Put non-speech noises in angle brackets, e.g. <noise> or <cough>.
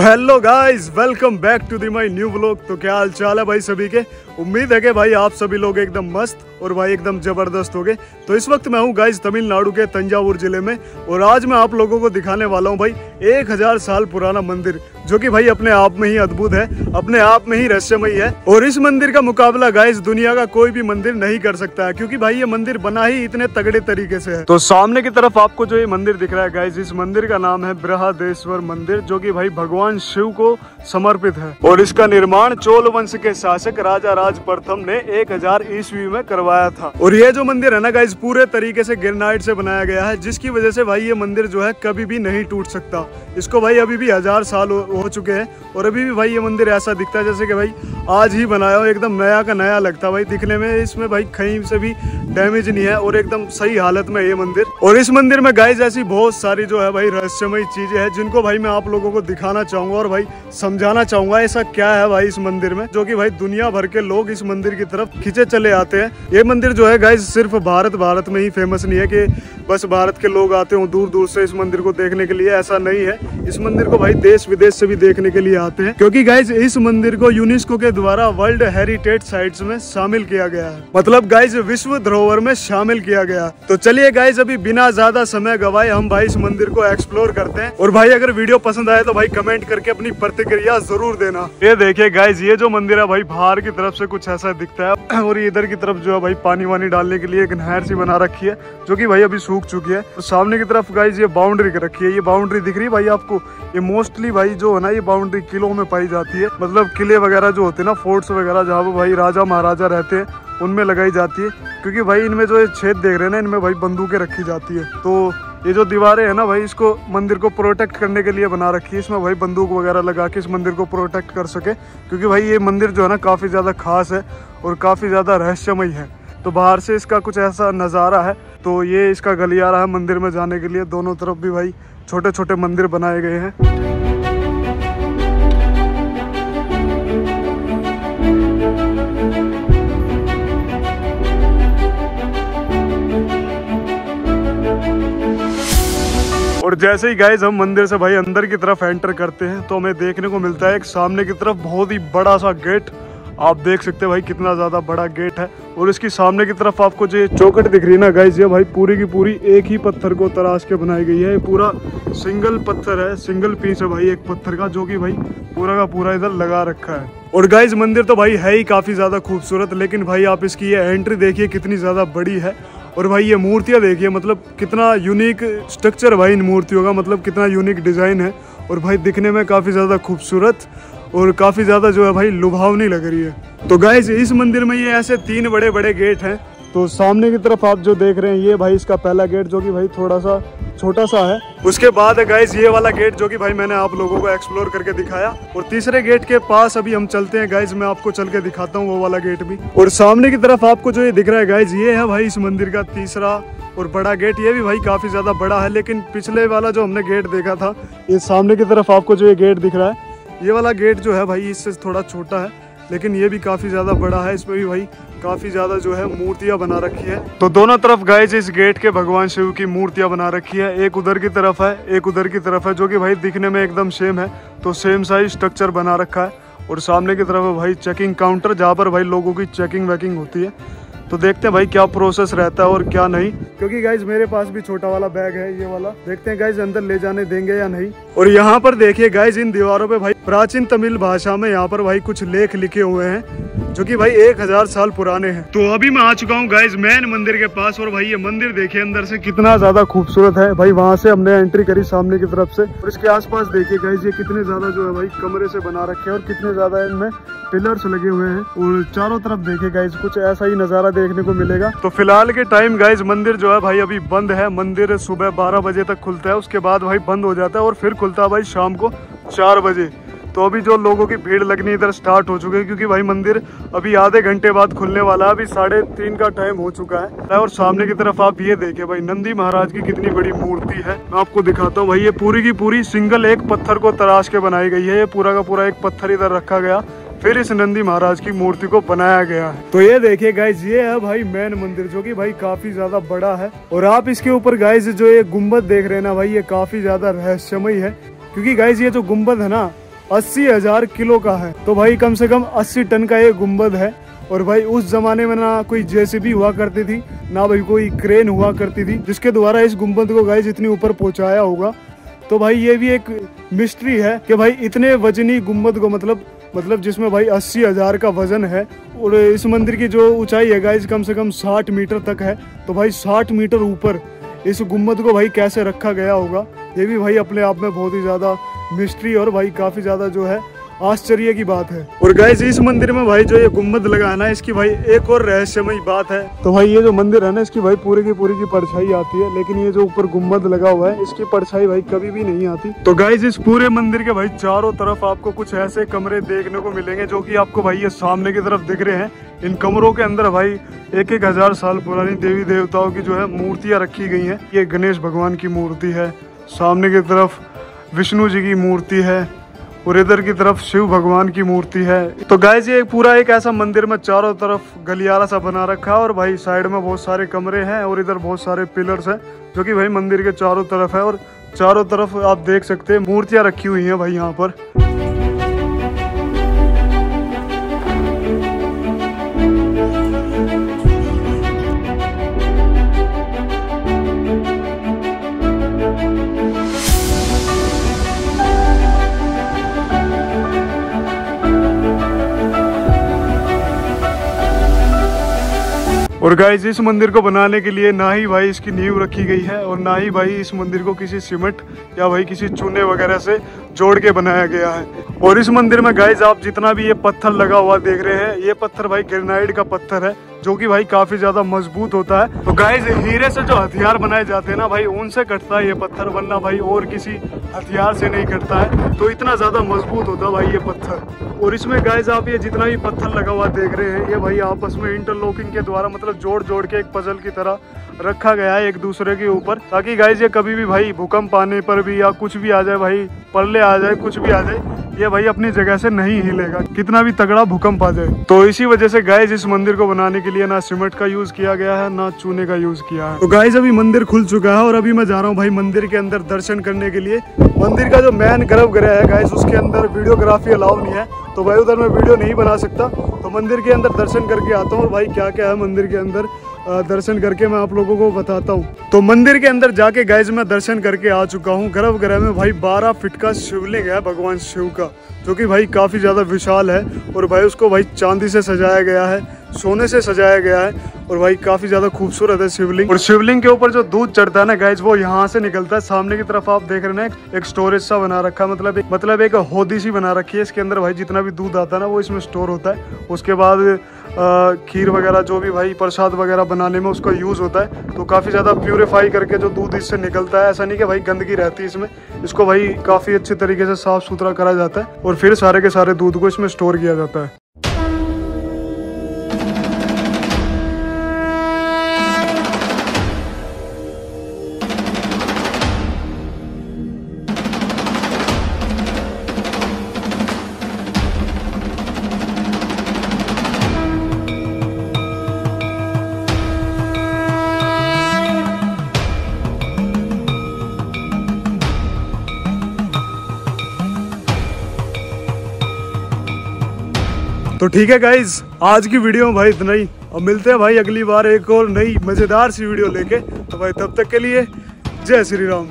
Hello guys welcome back to the my new blog तो क्या हाल चाल है भाई सभी के? उम्मीद है कि भाई आप सभी लोग एकदम मस्त और भाई एकदम ज़बरदस्त हो गए तो इस वक्त मैं हूँ गाइस तमिलनाडु के तंजावुर ज़िले में और आज मैं आप लोगों को दिखाने वाला हूँ भाई एक हज़ार साल पुराना मंदिर, जो कि भाई अपने आप में ही अद्भुत है, अपने आप में ही रहस्यमय है। और इस मंदिर का मुकाबला गाइज़ दुनिया का कोई भी मंदिर नहीं कर सकता है, क्योंकि भाई ये मंदिर बना ही इतने तगड़े तरीके से है। तो सामने की तरफ़ आपको जो ये मंदिर दिख रहा है गाइज़ इस मंदिर का नाम है बृहदेश्वर मंदिर, जो की भाई भगवान शिव को समर्पित है। और इसका निर्माण चोल वंश के शासक राजा राज प्रथम ने एक हज़ार ईस्वी में करवाया था। और ये जो मंदिर है ना गाइज़ पूरे तरीके से गिरनाइट से बनाया गया है जिसकी वजह से भाई ये मंदिर जो है कभी भी नहीं टूट सकता। इसको भाई अभी भी हज़ार साल हो, चुके हैं और अभी भी भाई ये मंदिर ऐसा दिखता है जैसे कि भाई आज ही बनाया हो एकदम नया का नया लगता भाई दिखने में। इसमें भाई कहीं से भी डैमेज नहीं है और एकदम सही हालत में ये मंदिर। और इस मंदिर में गाइज़ ऐसी बहुत सारी जो है भाई रहस्यमय चीज़ें हैं जिनको भाई मैं आप लोगों को दिखाना चाहूँगा और भाई समझाना चाहूँगा ऐसा क्या है भाई इस मंदिर में जो कि भाई दुनिया भर के लोग इस मंदिर की तरफ़ खींचे चले आते हैं। ये मंदिर जो है गाइज़ सिर्फ़ भारत भारत में ही फ़ेमस नहीं है कि बस भारत के लोग आते हो दूर दूर से इस मंदिर को देखने के लिए। ऐसा नहीं है। इस मंदिर को भाई देश विदेश से भी देखने के लिए आते हैं। क्योंकि गाइज़ इस मंदिर को यूनेस्को के द्वारा वर्ल्ड हेरिटेज साइट में शामिल किया गया है। मतलब गाइज़ विश्व धरोहर में शामिल किया गया तो चलिए गाइज़ अभी बिना ज़्यादा समय गवाए हम भाई इस मंदिर को एक्सप्लोर करते हैं। और भाई, अगर वीडियो पसंद आए तो भाई कमेंट करके अपनी प्रतिक्रिया ज़रूर देना। ये देखिए गाइज़ ये जो मंदिर है भाई, बाहर की तरफ़ से कुछ ऐसा दिखता है। <clears throat> और इधर की तरफ़ जो है भाई, पानी वानी डालने के लिए एक नहर सी बना रखी है, जो की भाई अभी सूख चुकी है। और सामने की तरफ़ गाइज़ ये बाउंड्री रखी है। ये बाउंड्री दिख रही है भाई आपको? ये मोस्टली भाई जो है ना, ये बाउंड्री किलों में पाई जाती है। मतलब किले वगैरह जो होते हैं ना फोर्ट्स वगैरह, जहाँ पे भाई राजा महाराजा रहते हैं, उनमें लगाई जाती है। क्योंकि भाई इनमें जो ये छेद देख रहे हैं ना, इनमें भाई बंदूकें रखी जाती है। तो ये जो दीवारें हैं ना भाई, इसको मंदिर को प्रोटेक्ट करने के लिए बना रखी है। इसमें भाई बंदूक वगैरह लगा के इस मंदिर को प्रोटेक्ट कर सके, क्योंकि भाई ये मंदिर जो है ना काफ़ी ज़्यादा खास है और काफ़ी ज़्यादा रहस्यमय है। तो बाहर से इसका कुछ ऐसा नज़ारा है तो ये इसका गलियारा है मंदिर में जाने के लिए। दोनों तरफ़ भी भाई छोटे छोटे मंदिर बनाए गए हैं। और जैसे ही गाइज़ हम मंदिर से भाई अंदर की तरफ़ एंटर करते हैं तो हमें देखने को मिलता है एक सामने की तरफ़ बहुत ही बड़ा सा गेट आप देख सकते हैं भाई कितना ज़्यादा बड़ा गेट है। और इसकी सामने की तरफ़ आपको जो चौकट दिख रही है ना गाइज़ ये भाई पूरी की पूरी एक ही पत्थर को तराश के बनाई गई है। ये पूरा सिंगल पत्थर है सिंगल पीस है भाई एक पत्थर का, जो कि भाई पूरा का पूरा इधर लगा रखा है। और गाइज़ मंदिर तो भाई है ही काफ़ी ज़्यादा खूबसूरत, लेकिन भाई आप इसकी ये एंट्री देखिए कितनी ज़्यादा बड़ी है। और भाई ये मूर्तियाँ देखिए मतलब कितना यूनिक स्ट्रक्चर भाई इन मूर्तियों का मतलब कितना यूनिक डिज़ाइन है। और भाई दिखने में काफ़ी ज़्यादा खूबसूरत और काफ़ी ज़्यादा जो है भाई लुभावनी लग रही है। तो गाय इस मंदिर में ये ऐसे तीन बड़े बड़े गेट हैं। तो सामने की तरफ़ आप जो देख रहे हैं, ये भाई इसका पहला गेट जो कि भाई थोड़ा सा छोटा सा है। उसके बाद है गाइज़ ये वाला गेट जो कि भाई मैंने आप लोगों को एक्सप्लोर करके दिखाया। और तीसरे गेट के पास अभी हम चलते हैं गाइज़ मैं आपको चल के दिखाता हूँ वो वाला गेट भी। और सामने की तरफ़ आपको जो ये दिख रहा है गाइज़ ये है भाई इस मंदिर का तीसरा और बड़ा गेट ये भी भाई काफ़ी ज़्यादा बड़ा है, लेकिन पिछले वाला जो हमने गेट देखा था, ये सामने की तरफ़ आपको जो ये गेट दिख रहा है, ये वाला गेट जो है भाई इससे थोड़ा छोटा है, लेकिन ये भी काफ़ी ज़्यादा बड़ा है, इसमें भी भाई काफ़ी ज़्यादा जो है मूर्तियाँ बना रखी है। तो दोनों तरफ़ गाय इस गेट के भगवान शिव की मूर्तियाँ बना रखी है। एक उधर की तरफ़ है, एक उधर की तरफ़ है, जो कि भाई दिखने में एकदम सेम है। तो सेम साइज़ स्ट्रक्चर बना रखा है। और सामने की तरफ़ है भाई चेकिंग काउंटर जहाँ पर भाई लोगों की चेकिंग वैकिंग होती है। तो देखते हैं भाई क्या प्रोसेस रहता है और क्या नहीं। क्योंकि गाइज़ मेरे पास भी छोटा वाला बैग है, ये वाला। देखते हैं गाइज़ अंदर ले जाने देंगे या नहीं। और यहाँ पर देखिए गाइज़ इन दीवारों पे भाई प्राचीन तमिल भाषा में यहाँ पर भाई कुछ लेख लिखे हुए हैं। जो कि भाई एक हज़ार साल पुराने हैं। तो अभी मैं आ चुका हूँ गाइज़ मैन मंदिर के पास। और भाई ये मंदिर देखिए अंदर से कितना ज़्यादा खूबसूरत है। भाई वहाँ से हमने एंट्री करी सामने की तरफ़ से। और इसके आसपास देखिए गाइज़ ये कितने ज़्यादा जो है भाई कमरे से बना रखे हैं और कितने ज़्यादा इनमें पिलर्स लगे हुए हैं। और चारों तरफ़ देखे गाइज़ कुछ ऐसा ही नज़ारा देखने को मिलेगा। तो फ़िलहाल के टाइम गाइज़ मंदिर जो है भाई अभी बंद है। मंदिर सुबह बारह बजे तक खुलता है। उसके बाद भाई बंद हो जाता है और फिर खुलता है भाई शाम को चार बजे। तो अभी जो लोगों की भीड़ लगनी इधर स्टार्ट हो चुकी है, क्योंकि भाई मंदिर अभी आधे घंटे बाद खुलने वाला है, अभी साढ़े तीन का टाइम हो चुका है। और सामने की तरफ़ आप ये देखें भाई, नंदी महाराज की कितनी बड़ी मूर्ति है। मैं आपको दिखाता हूँ भाई, ये पूरी की पूरी सिंगल एक पत्थर को तराश के बनाई गई है, ये पूरा का पूरा एक पत्थर इधर रखा गया, फिर इस नंदी महाराज की मूर्ति को बनाया गया है। तो ये देखिए गाइज़ ये है भाई मेन मंदिर, जो कि भाई काफ़ी ज़्यादा बड़ा है, और आप इसके ऊपर गाइज़ जो ये गुंबद देख रहे हैं ना भाई, ये काफ़ी ज़्यादा रहस्यमय है, क्योंकि गाइज़ ये जो गुंबद है ना अस्सी हज़ार किलो का है। तो भाई कम से कम अस्सी टन का ये गुंबद है। और भाई उस जमाने में ना कोई जेसीबी हुआ करती थी, ना भाई कोई क्रेन हुआ करती थी, जिसके द्वारा इस गुंबद को गाइज़ इतनी ऊपर पहुँचाया होगा। तो भाई ये भी एक मिस्ट्री है कि भाई इतने वजनी गुंबद को मतलब मतलब जिसमें भाई अस्सी हज़ार का वज़न है, और इस मंदिर की जो ऊंचाई है गाइज़ कम से कम साठ मीटर तक है। तो भाई साठ मीटर ऊपर इस गुंबद को भाई कैसे रखा गया होगा, ये भी भाई अपने आप में बहुत ही ज़्यादा मिस्ट्री और भाई काफ़ी ज़्यादा जो है आश्चर्य की बात है। और गाइस इस मंदिर में भाई जो ये गुंबद लगा है ना इसकी भाई एक और रहस्यमय बात है। तो भाई ये जो मंदिर है ना इसकी भाई पूरी की पूरी की परछाई आती है लेकिन ये जो ऊपर गुंबद लगा हुआ है इसकी परछाई भाई कभी भी नहीं आती। तो गाइज़ इस पूरे मंदिर के भाई चारों तरफ़ आपको कुछ ऐसे कमरे देखने को मिलेंगे जो की आपको भाई ये सामने की तरफ़ दिख रहे हैं। इन कमरों के अंदर भाई एक एक हज़ार साल पुरानी देवी देवताओं की जो है मूर्तियाँ रखी गई है। ये गणेश भगवान की मूर्ति है सामने की तरफ़ विष्णु जी की मूर्ति है और इधर की तरफ़ शिव भगवान की मूर्ति है। तो गाय जी एक पूरा एक ऐसा मंदिर में चारों तरफ़ गलियारा सा बना रखा है और भाई साइड में बहुत सारे कमरे हैं और इधर बहुत सारे पिलर्स हैं, जो कि भाई मंदिर के चारों तरफ़ है और चारों तरफ़ आप देख सकते हैं, मूर्तियाँ रखी हुई हैं भाई यहाँ पर। और गाइज़ इस मंदिर को बनाने के लिए ना ही भाई इसकी नींव रखी गई है और ना ही भाई इस मंदिर को किसी सीमेंट या भाई किसी चूने वगैरह से जोड़ के बनाया गया है। और इस मंदिर में गाइज़ आप जितना भी ये पत्थर लगा हुआ देख रहे हैं, ये पत्थर भाई ग्रेनाइड का पत्थर है। जो कि भाई काफ़ी ज़्यादा मज़बूत होता है। तो गाइज़ हीरे से जो हथियार बनाए जाते हैं ना भाई, उनसे कटता है ये पत्थर बनना भाई और किसी हथियार से नहीं कटता है। तो इतना ज़्यादा मज़बूत होता है भाई ये पत्थर। और इसमें गाइज़ आप ये जितना भी पत्थर लगा हुआ देख रहे हैं, ये भाई आपस में इंटरलॉकिंग के द्वारा मतलब जोड़ जोड़ के एक पजल की तरह रखा गया है एक दूसरे के ऊपर, ताकि गाइज़ ये कभी भी भाई भूकंप आने पर भी या कुछ भी आ जाए भाई पल्ले आ जाए, कुछ भी आ जाए, ये भाई अपनी जगह से नहीं हिलेगा, कितना भी तगड़ा भूकंप आ जाए। तो इसी वजह से गाइज़ इस मंदिर को बनाने के लिए ना सीमेंट का यूज़ किया गया है, ना चूने का यूज़ किया है। तो गाइज़ अभी मंदिर खुल चुका है और अभी मैं जा रहा हूँ भाई मंदिर के अंदर दर्शन करने के लिए। मंदिर का जो मेन गर्भगृह है गाइज़ उसके अंदर वीडियोग्राफी अलाउ नहीं है। तो भाई उधर मैं वीडियो नहीं बना सकता तो मंदिर के अंदर दर्शन करके आता हूँ और भाई क्या क्या है मंदिर के अंदर। दर्शन करके मैं आप लोगों को बताता हूँ। तो मंदिर के अंदर जाके गाइज़ मैं दर्शन करके आ चुका हूँ। गर्भगृह में भाई बारह फिट का शिवलिंग है भगवान शिव का, जो कि भाई काफ़ी ज़्यादा विशाल है और भाई उसको भाई चांदी से सजाया गया है, सोने से सजाया गया है और भाई काफ़ी ज़्यादा खूबसूरत है शिवलिंग। और शिवलिंग के ऊपर जो दूध चढ़ता है ना गाइज़ वो यहाँ से निकलता है। सामने की तरफ़ आप देख रहे हैं एक स्टोरेज सा बना रखा है। मतलब मतलब एक होदी सी बना रखी है। इसके अंदर भाई जितना भी दूध आता है ना, वो इसमें स्टोर होता है। उसके बाद खीर वगैरह जो भी भाई प्रसाद वगैरह बनाने में उसका यूज़ होता है तो काफ़ी ज़्यादा प्योरीफाई करके जो दूध इससे निकलता है, ऐसा नहीं कि भाई गंदगी रहती है इसमें। इसको भाई काफ़ी अच्छे तरीके से साफ़ सुथरा करा जाता है और फिर सारे के सारे दूध को इसमें स्टोर किया जाता है। तो ठीक है गाइज़ आज की वीडियो में भाई इतना ही। और मिलते हैं भाई अगली बार एक और नई मज़ेदार सी वीडियो लेके। तो भाई तब तक के लिए जय श्री राम।